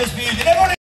Kafes music.